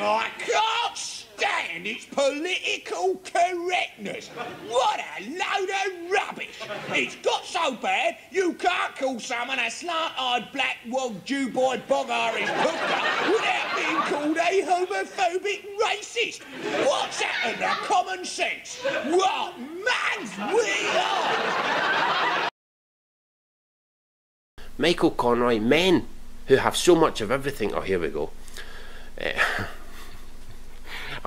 I can't stand its political correctness. What a load of rubbish. It's got so bad you can't call someone a slant-eyed black wog Jew boy bog Irish hooker without being called a homophobic racist. What's happened to common sense? What mans we are! Michael Conroy, men who have so much of everything. Oh, here we go. Uh,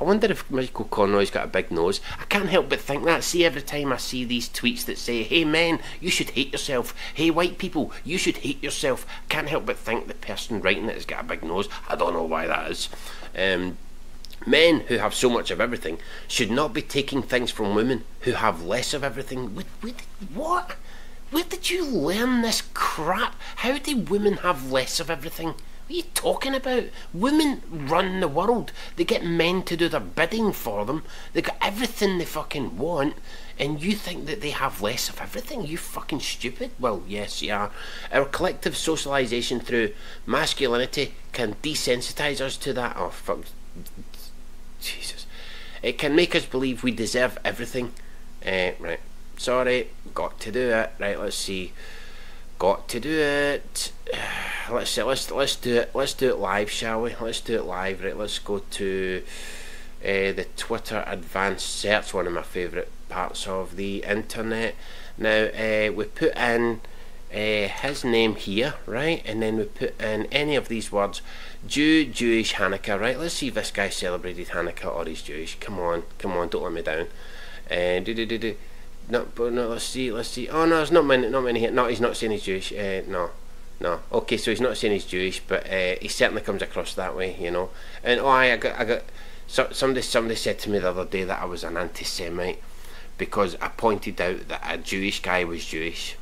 I wonder if Michael Conroy's got a big nose. I can't help but think that. See, every time I see these tweets that say, hey men, you should hate yourself. Hey white people, you should hate yourself. I can't help but think the person writing it has got a big nose. I don't know why that is. Um, men who have so much of everything should not be taking things from women who have less of everything. What? what? Where did you learn this crap? How do women have less of everything? What are you talking about? Women run the world. They get men to do their bidding for them. They got everything they fucking want. And you think that they have less of everything? You fucking stupid? Well, yes, you are. Our collective socialisation through masculinity can desensitise us to that. Oh, fuck. Jesus. It can make us believe we deserve everything. Uh, right. Sorry, got to do it. Right, let's see. Got to do it. Let's see. Let's let's do it. Let's do it live, shall we? Let's do it live. Right. Let's go to uh, the Twitter advanced search. One of my favourite parts of the internet. Now uh, we put in uh, his name here, right, and then we put in any of these words. Jew, Jewish, Hanukkah, right? Let's see if this guy celebrated Hanukkah or he's Jewish. Come on, come on, don't let me down. Uh, do do do do. No, but no. Let's see. Let's see. Oh no, there's not many. Not many here. No, he's not saying he's Jewish. Uh, no, no. Okay, so he's not saying he's Jewish, but uh, he certainly comes across that way, you know. And oh, I, I got, I got. So, somebody, somebody said to me the other day that I was an anti-Semite because I pointed out that a Jewish guy was Jewish.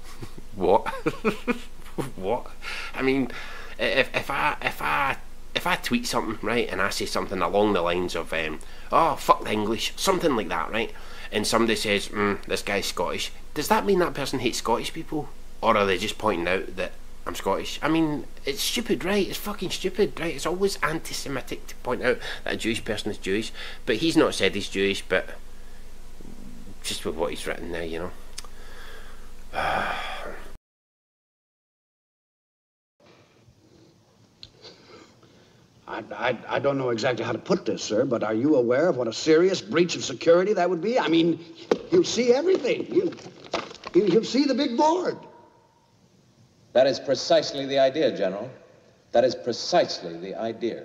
what? what? I mean, if if I if I if I tweet something right and I say something along the lines of um, oh fuck the English, something like that, right? And somebody says, mm, this guy's Scottish, does that mean that person hates Scottish people? Or are they just pointing out that I'm Scottish? I mean, it's stupid, right? It's fucking stupid, right? It's always anti Semitic to point out that a Jewish person is Jewish. But he's not said he's Jewish, but just with what he's written there, you know. I, I, I don't know exactly how to put this, sir, but are you aware of what a serious breach of security that would be? I mean, you'll see everything. You, you, you'll see the big board. That is precisely the idea, General. That is precisely the idea.